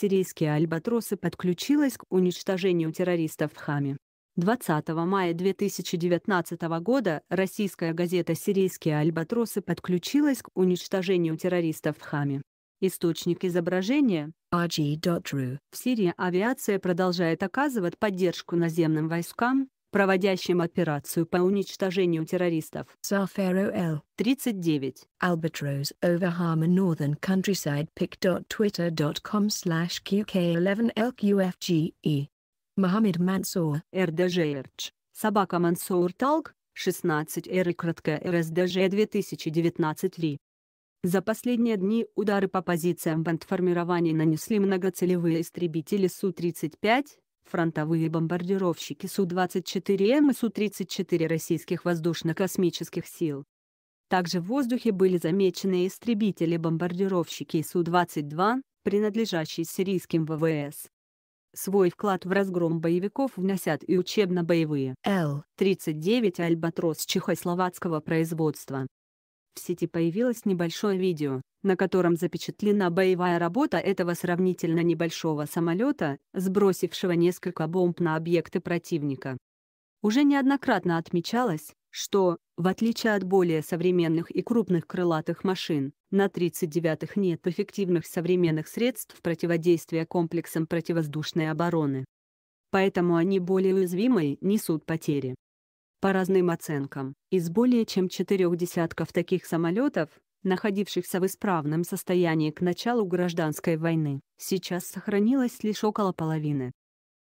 Сирийские альбатросы подключилась к уничтожению террористов в Хаме. 20 мая 2019 года российская газета «Сирийские альбатросы» подключилась к уничтожению террористов в Хаме. Источник изображения RG.ru. В Сирии авиация продолжает оказывать поддержку наземным войскам, проводящим операцию по уничтожению террористов. Zafero L. 39. Albatross over Harman Northern Countryside pic.twitter.com slash qk11lqfge. Mohammed Mansour. РДЖРЧ. Собака Мансур Талг, 16 Р кратко РСДЖ 2019 3. За последние дни удары по позициям бандформирований нанесли многоцелевые истребители Су-35, фронтовые бомбардировщики Су-24М и Су-34 российских воздушно-космических сил. Также в воздухе были замечены истребители-бомбардировщики Су-22, принадлежащие сирийским ВВС. Свой вклад в разгром боевиков вносят и учебно-боевые Л-39 «Альбатрос» чехословацкого производства. В сети появилось небольшое видео, на котором запечатлена боевая работа этого сравнительно небольшого самолета, сбросившего несколько бомб на объекты противника. Уже неоднократно отмечалось, что, в отличие от более современных и крупных крылатых машин, на 39-х нет эффективных современных средств противодействия комплексам противовоздушной обороны. Поэтому они более уязвимы и несут потери. По разным оценкам, из более чем четырех десятков таких самолетов, находившихся в исправном состоянии к началу гражданской войны, сейчас сохранилось лишь около половины.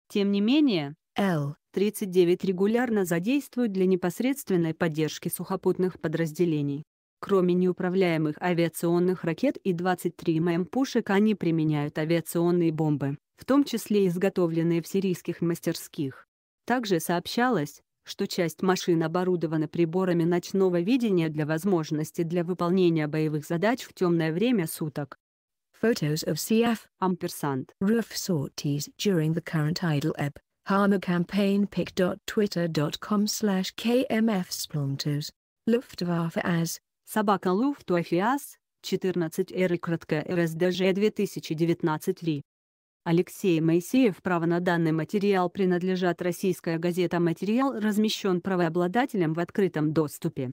Тем не менее, Л-39 регулярно задействуют для непосредственной поддержки сухопутных подразделений. Кроме неуправляемых авиационных ракет и 23 ММ пушек они применяют авиационные бомбы, в том числе изготовленные в сирийских мастерских. Также сообщалось, что часть машин оборудована приборами ночного видения для возможности для выполнения боевых задач в темное время суток. Photos of CF Амперсант. roof sorties during the current idle ebb. Hama campaign pic.twitter.com slash kmf splontos. Luftwaffe as Собака Луфтуафиас, 14 Р кратко РСДЖ 2019 3. Алексей Моисеев Право на данный материал принадлежат Российская газета Материал размещен правообладателем в открытом доступе.